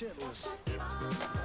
shitless.